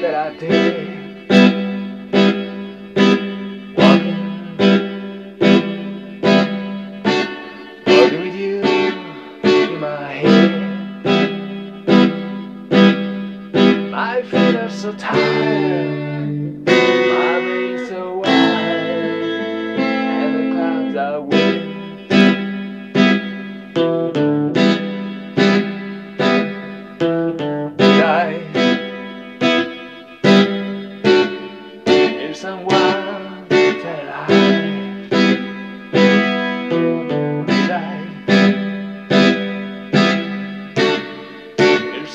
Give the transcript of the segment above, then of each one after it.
that I did. Walking, walking with you in my head. My feet are so tired,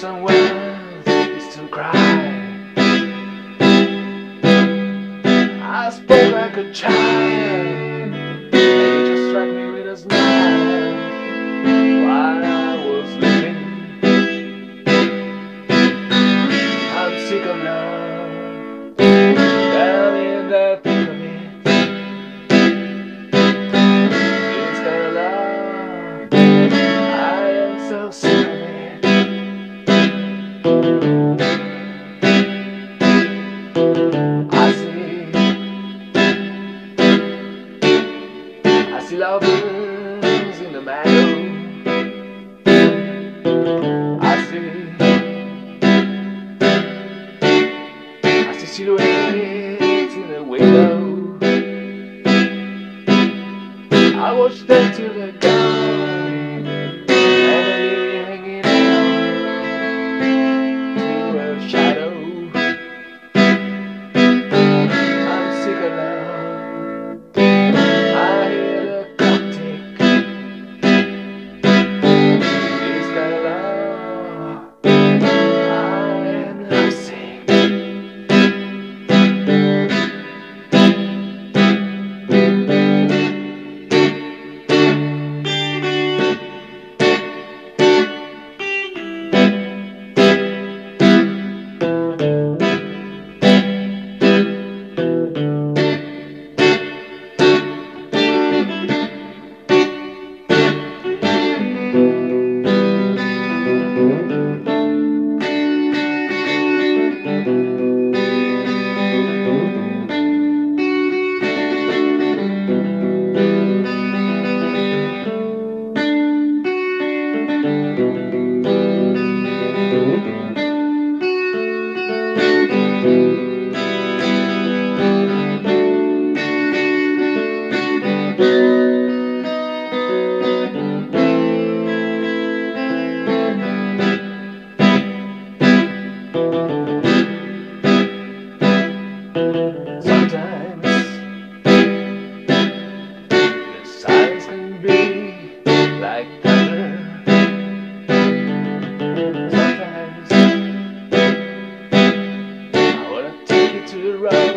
Someone is to cry. I spoke like a child. And you just struck me with a smile See lovers in the meadow. I see. I see silhouettes in the window. I watch them till they're gone, like thunder. Sometimes I wanna take you to the road